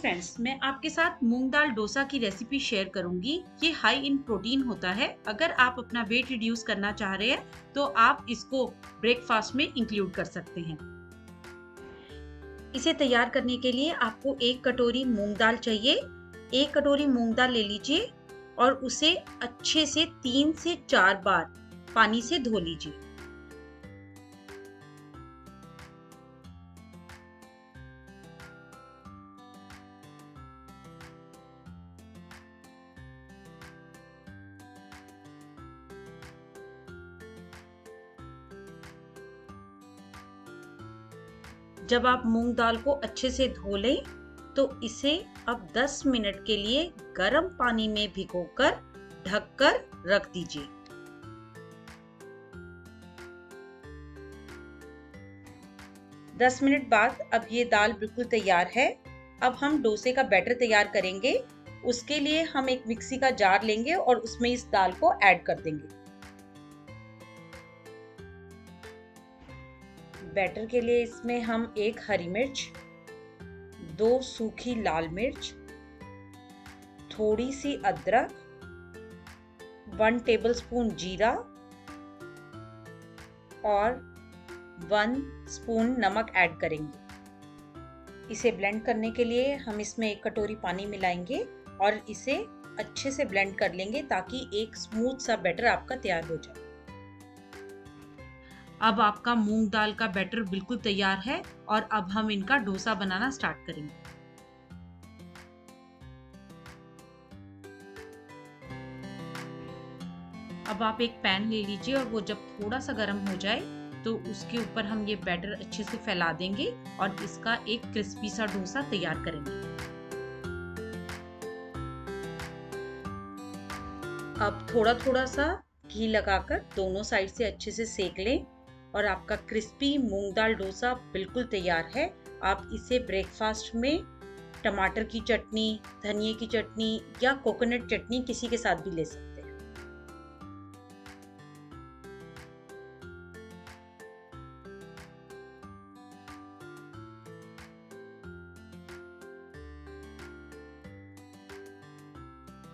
Friends मैं आपके साथ मूंग दाल डोसा की रेसिपी शेयर करूँगी। ये हाई इन प्रोटीन होता है। अगर आप अपना वेट रिड्यूस करना चाह रहे हैं तो आप इसको ब्रेकफास्ट में इंक्लूड कर सकते हैं। इसे तैयार करने के लिए आपको एक कटोरी मूंग दाल चाहिए। एक कटोरी मूंग दाल ले लीजिए और उसे अच्छे से तीन से चार बार पानी से धो लीजिए। जब आप मूंग दाल को अच्छे से धो लें तो इसे अब 10 मिनट के लिए गर्म पानी में भिगोकर ढककर रख दीजिए। दस मिनट बाद अब ये दाल बिल्कुल तैयार है। अब हम डोसे का बैटर तैयार करेंगे। उसके लिए हम एक मिक्सी का जार लेंगे और उसमें इस दाल को ऐड कर देंगे। बैटर के लिए इसमें हम एक हरी मिर्च, दो सूखी लाल मिर्च थोड़ी सी अदरक, वन टेबलस्पून जीरा और वन स्पून नमक ऐड करेंगे। इसे ब्लेंड करने के लिए हम इसमें एक कटोरी पानी मिलाएँगे और इसे अच्छे से ब्लेंड कर लेंगे ताकि एक स्मूथ सा बैटर आपका तैयार हो जाए। अब आपका मूंग दाल का बैटर बिल्कुल तैयार है और अब हम इनका डोसा बनाना स्टार्ट करेंगे। अब आप एक पैन ले लीजिए और वो जब थोड़ा सा गर्म हो जाए तो उसके ऊपर हम ये बैटर अच्छे से फैला देंगे और इसका एक क्रिस्पी सा डोसा तैयार करेंगे। अब थोड़ा थोड़ा सा घी लगाकर दोनों साइड से अच्छे से सेक लें। और आपका क्रिस्पी मूंग दाल डोसा बिल्कुल तैयार है। आप इसे ब्रेकफास्ट में टमाटर की चटनी धनिए की चटनी या कोकोनट चटनी किसी के साथ भी ले सकते